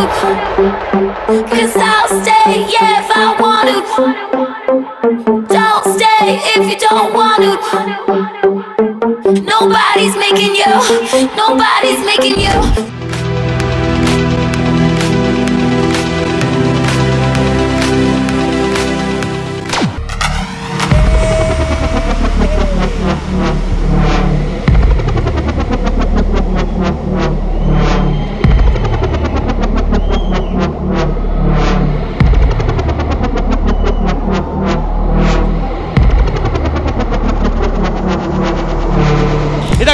Cause I'll stay, yeah, if I want to. Don't stay if you don't want to. Nobody's making you, nobody's making you.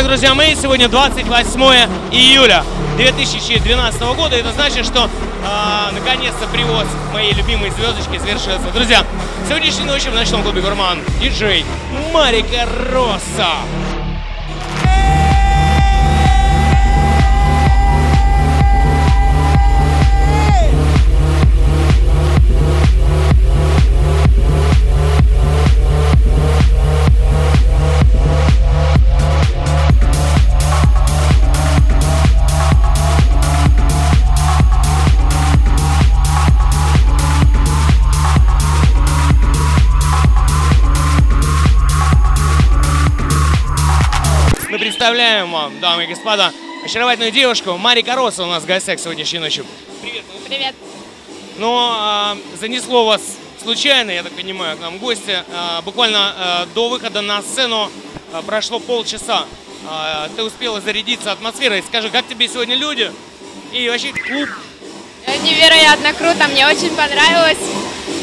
Друзья мои, сегодня 28 июля 2012 года. Это значит, что а, наконец-то привоз моей любимой звездочки завершился. Друзья, сегодняшней ночью в ночном клубе «Гурман» диджей Марика Росса. Представляем вам, дамы и господа, очаровательную девушку Марика Росса у нас в гостях сегодняшней ночью. Привет. Привет. Но а, занесло вас случайно, я так понимаю, к нам гости. А, буквально а, до выхода на сцену а, прошло полчаса. А, ты успела зарядиться атмосферой. Скажи, как тебе сегодня люди? И вообще клуб. Э, Невероятно круто, мне очень понравилось.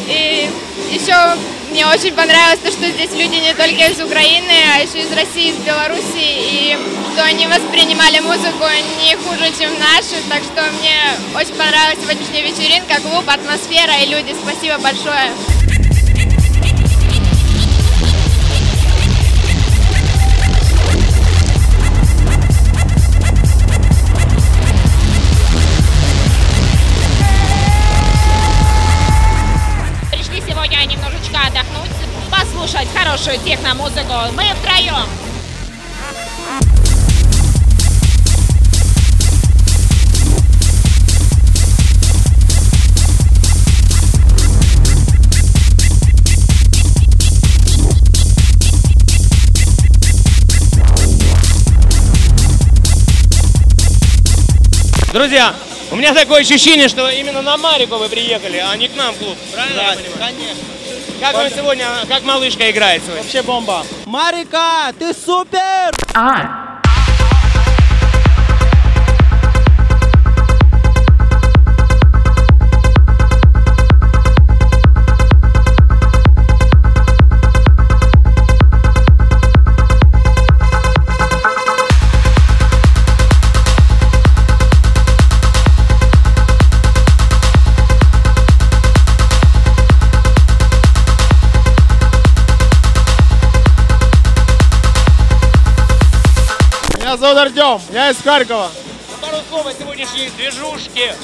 И еще мне очень понравилось то, что здесь люди не только из Украины, а еще из России, из Беларуси, и что они воспринимали музыку не хуже, чем нашу. Так что мне очень понравилась сегодняшняя вечеринка, клуб, атмосфера и люди. Спасибо большое. Хорошую техно-музыку. Мы втроем. Друзья, у меня такое ощущение, что именно на Марику вы приехали, а не к нам в клуб. Правильно я понимаю? конечно. Как вам сегодня, как малышка играет сегодня? Вообще бомба. Марика, ты супер! Меня зовут Артем, я из Харькова. Пару слов о сегодняшней движушке.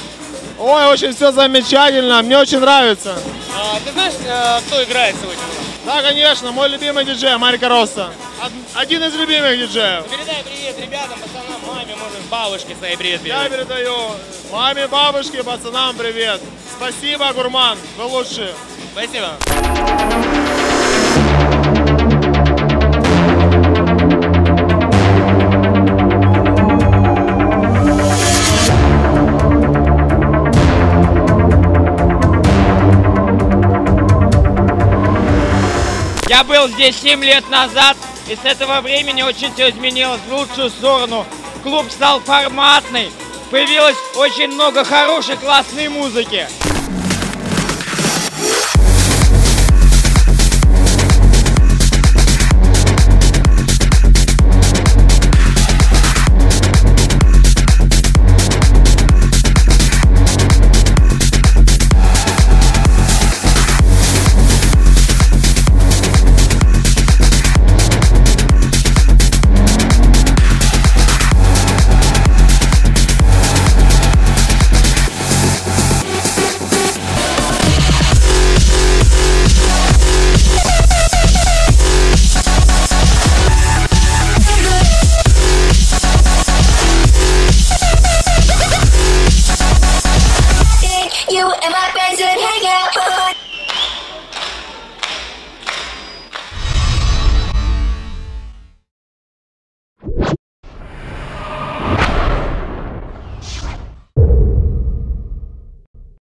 Ой, очень все замечательно, мне очень нравится. А, ты знаешь, э, кто играет сегодня? Да, конечно, мой любимый диджей Марика Росса. Од- Один из любимых диджеев. Передай привет ребятам, пацанам, маме, может, бабушке своей привет Я передай. передаю маме, бабушке, пацанам привет. Спасибо, Гурман, вы лучшие. Спасибо. Я был здесь 7 лет назад, и с этого времени очень все изменилось в лучшую сторону. Клуб стал форматный, появилось очень много хорошей, классной музыки.